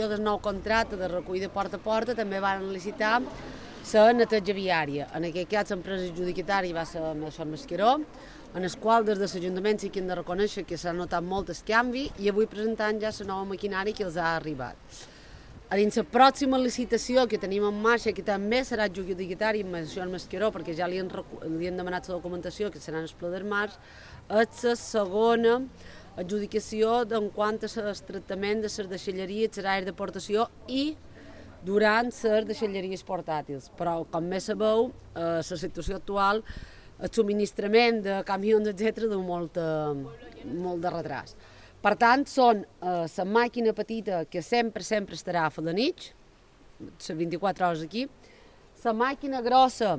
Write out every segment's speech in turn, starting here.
del nou contracte de recollida porta a porta també van licitar la neteja viària. En aquest cas l'empresa adjudicatària va ser Messon Masqueró, en el qual des de l'Ajuntament sí que hem de reconèixer que s'ha notat molt el canvi i avui presentant ja la nova maquinària que els ha arribat. A dins la pròxima licitació que tenim en marxa, que també serà adjudicatari amb Messon Masqueró, perquè ja li han, li han demanat la documentació, que serà en el Pla del Març, és la segona adjudicació en quant al tractament de les deixalleries, les àrees d'aportació i durant les deixalleries portàtils. Però, com més sabeu, eh, la situació actual, el subministrament de camions, etc., de molt, eh, molt de retras. Per tant, són eh, la màquina petita que sempre, sempre estarà a fer la nit, les 24 hores aquí, la màquina grossa,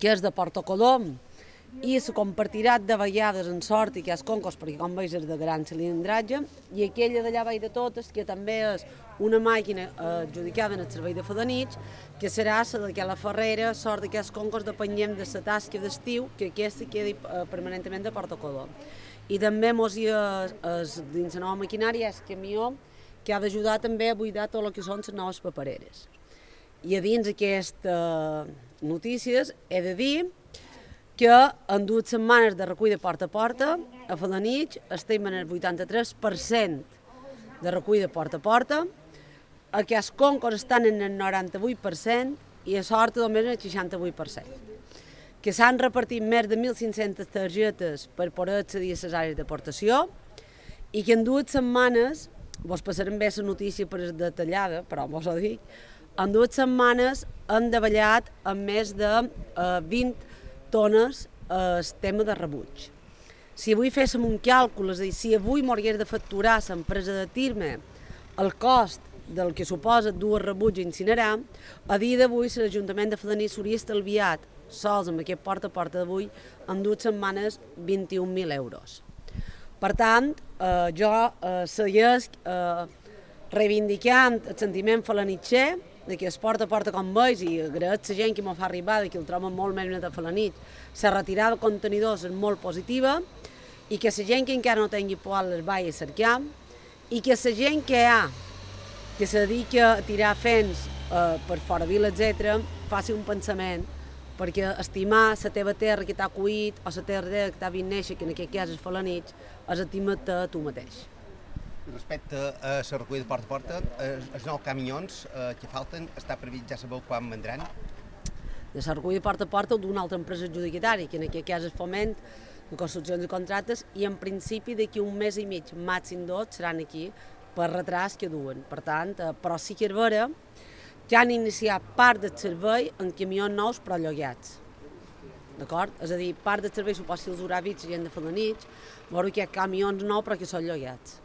que és de Porto Colom, i se compartirà de vegades en sort i que és concos, perquè com veus és de gran cilindratge, i aquella d'allà baix de totes, que també és una màquina eh, adjudicada en el servei de fedanits, que serà la de la Ferrera, sort que és concos depenent de la tasca d'estiu, que aquesta quedi eh, permanentment de Portocodó. I també mos hi és, és, dins la nova maquinària és camió que ha d'ajudar també a buidar tot el que són les noves papereres. I a dins aquestes notícies he de dir que en dues setmanes de recull de porta a porta, a Falanich estem en el 83% de recull de porta a porta, aquests concurs estan en el 98% i a Sort només en el 68%. Que s'han repartit més de 1.500 targetes per poder accedir a les àrees d'aportació i que en dues setmanes, vos passarem bé la notícia per detallada, però vos ho dic, en dues setmanes han davallat amb més de eh, 20 tones el eh, tema de rebuig. Si avui féssim un càlcul, és a dir, si avui m'hagués de facturar l'empresa de Tirme el cost del que suposa dur rebuig incinerar, a dia d'avui l'Ajuntament de Fadaní s'hauria estalviat sols amb aquest porta a porta d'avui en dues setmanes 21.000 euros. Per tant, eh, jo eh, segueix eh, reivindicant el sentiment falanitxer de que es porta a porta com veus i agraeix la gent que m'ho fa arribar, que el troba molt més net a la nit. La retirada de contenidors és molt positiva i que la gent que encara no tingui por les vagi a cercar i que la gent que ha que se dedica a tirar fens eh, per fora vila, etc., faci un pensament perquè estimar la teva terra que t'ha cuit o la terra que t'ha vist néixer, que en aquest cas és Falanits, és estimar-te tu mateix. Respecte a la recollida porta a porta, els nou camions eh, que falten, està previst, ja sabeu quan vendran? De la recollida porta a porta d'una altra empresa adjudicatària, que en aquest cas és Foment, de construccions i contractes, i en principi d'aquí un mes i mig, màxim dos, seran aquí per retras que duen. Per tant, eh, però sí que és vera que han iniciat part del servei en camions nous però llogats. D'acord? És a dir, part del servei suposa si els haurà vist gent de fer la nit, veure que hi ha camions nous però que són llogats.